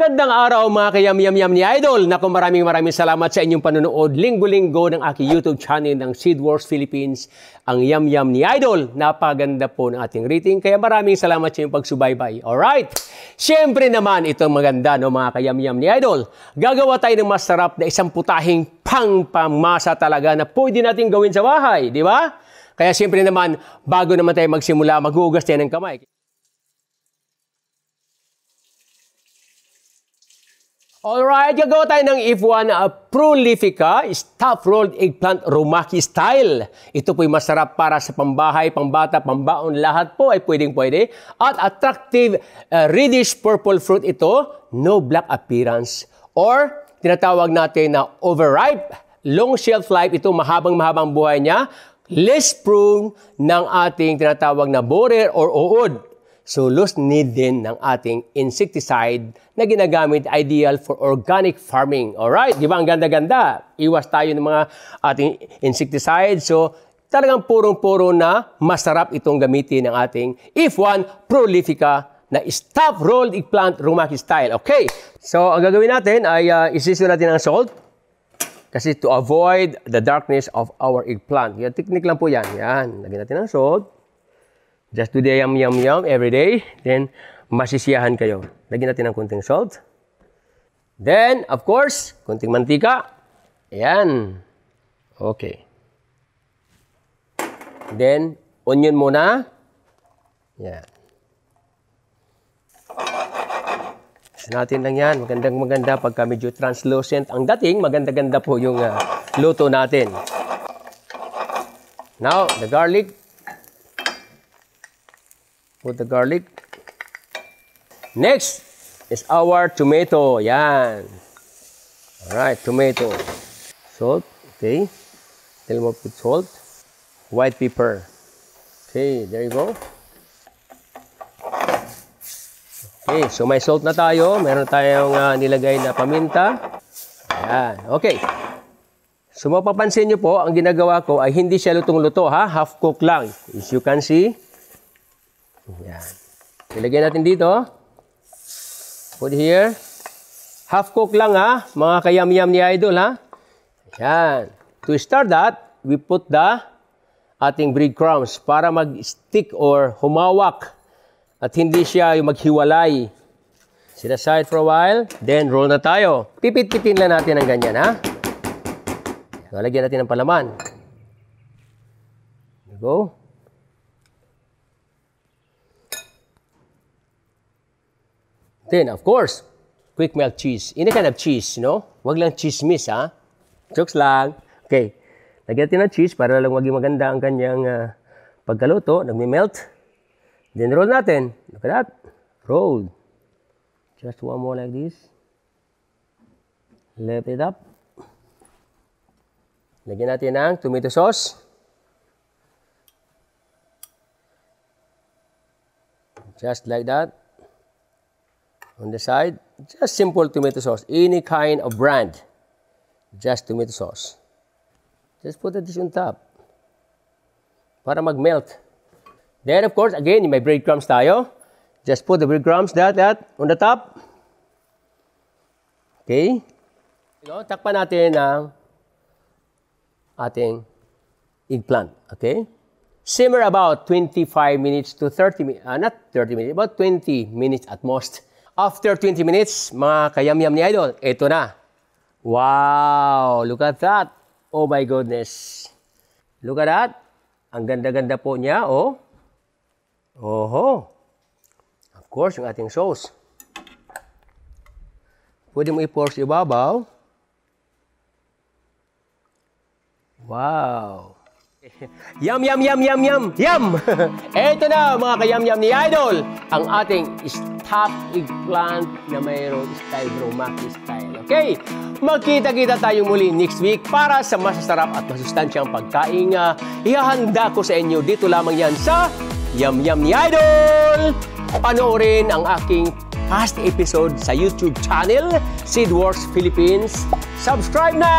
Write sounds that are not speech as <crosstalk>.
Magandang araw mga kayam-yam-yam ni Idol. Naku maraming maraming salamat sa inyong panonood linggo-linggo ng aking YouTube channel ng Seed Wars Philippines, ang Yam-Yam ni Idol. Napaganda po ng ating rating kaya maraming salamat sa inyong pagsubaybay. Alright? Siyempre naman itong maganda no mga kayam-yam ni Idol. Gagawa tayo ng masarap na isang putahing pang-pamasa talaga na pwede natin gawin sa bahay, di ba? Kaya siyempre naman, bago naman tayo magsimula, maghugas tayo ng kamay. Alright, gagawa tayo ng If1 uh, Prolifica Stuffed Rolled Eggplant Rumaki Style. Ito po'y masarap para sa pambahay, pambata, pambaon, lahat po ay pwedeng pwede. At attractive uh, reddish purple fruit ito, no black appearance. Or tinatawag natin na overripe, long shelf life, ito mahabang mahabang buhay niya, less prone ng ating tinatawag na borer or uod. So, loose need din ng ating insecticide na ginagamit ideal for organic farming. Alright? Di ba? Ang ganda-ganda. Iwas tayo ng mga ating insecticide. So, talagang purong-puro na masarap itong gamitin ng ating If1 Prolifica na stop rolled eggplant rumaki style. Okay. So, ang gagawin natin ay uh, isisyo natin ng salt. Kasi to avoid the darkness of our eggplant. Yan, technique lang po yan. Yan. Lagyan natin ng salt. Just do the yum yum yum every day. Then, masisiyahan kayo. Lagyan natin ng kunting salt. Then, of course, kunting mantika. Ayan. Okay. Then, onion muna. Yan. Isa natin lang yan. Magandang maganda pagka medyo translucent. Ang dating, maganda-ganda po yung uh, luto natin. Now, the garlic. Put the garlic. Next is our tomato. Yan. Alright, tomato. Salt. Okay. Tell mo put salt. White pepper. Okay, there you go. Okay, so may salt na tayo. Meron tayong uh, nilagay na paminta. Ayan. Okay. So mapapansin nyo po, ang ginagawa ko ay hindi siya lutong-luto ha. Half cook lang. As you can see. Yan. Ilagay natin dito. Put here. Half cook lang ha, mga kayam-yam ni Idol ha. Yan. To start that, we put the ating breadcrumbs para mag-stick or humawak at hindi siya yung maghiwalay. Set aside for a while, then roll na tayo. Pipit-pitin lang natin ng ganyan ha. Lalagyan natin ng palaman. There you go. Then, of course, quick melt cheese. Any kind of cheese, you know? Wag lang chismis, ha? Jokes lang. Okay. Lagyan natin ng cheese para lang maging maganda ang kanyang uh, pagkaluto. Nagmi-melt. Then, roll natin. Look at that. Roll. Just one more like this. Lift it up. Lagyan natin ng tomato sauce. Just like that on the side, just simple tomato sauce, any kind of brand, just tomato sauce. Just put this on top para mag-melt. Then, of course, again, may breadcrumbs tayo. Just put the breadcrumbs, that, that, on the top. Okay? You takpan natin ang ating eggplant. Okay? Simmer about 25 minutes to 30 minutes, uh, not 30 minutes, about 20 minutes at most. After 20 minutes, mga kayam-yam ni Idol, ito na. Wow! Look at that! Oh my goodness! Look at that! Ang ganda-ganda po niya, oh. Oho! Of course, yung ating sauce. Pwede mo i-pour sa ibabaw. Wow! <laughs> Yum, yum, yum, yum, yum, yum! <laughs> Ito na mga kayam-yam ni Idol, ang ating stuffed eggplant na mayroong style bromaki style. Okay? Magkita-kita tayo muli next week para sa masasarap at masustansyang pagkain uh, ihahanda ko sa inyo dito lamang yan sa Yum Yum ni Idol! Panoorin ang aking past episode sa YouTube channel, Seed Wars Philippines. Subscribe na!